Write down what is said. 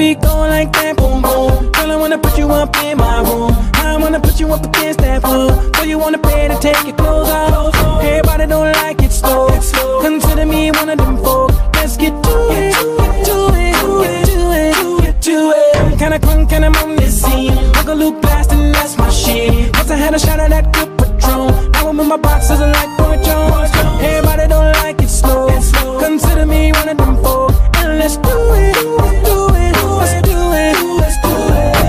be going like that, boom boom. Girl, I wanna put you up in my room. I wanna put you up against that wall. So you wanna pay to take your clothes off? Everybody don't like it slow. Consider me one of them folk. Let's get to it, get to it, get to it, get to it. I'm kinda crunk and I'm on this scene. Uncle Luke blast and that's my shit. Once I had a shot of that good Patron, now I'm in my boxes like Boy Jones. Everybody don't like it slow. Consider me one of them.